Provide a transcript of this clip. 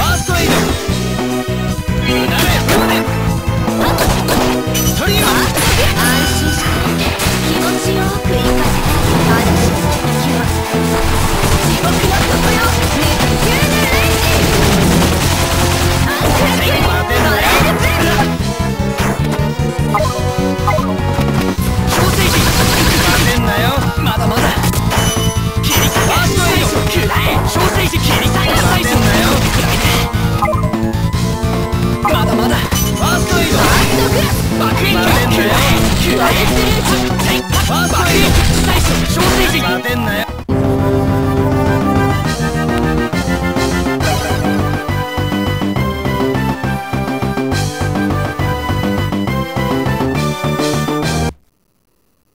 ファーストエイド Fucking you.